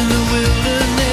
in the wilderness.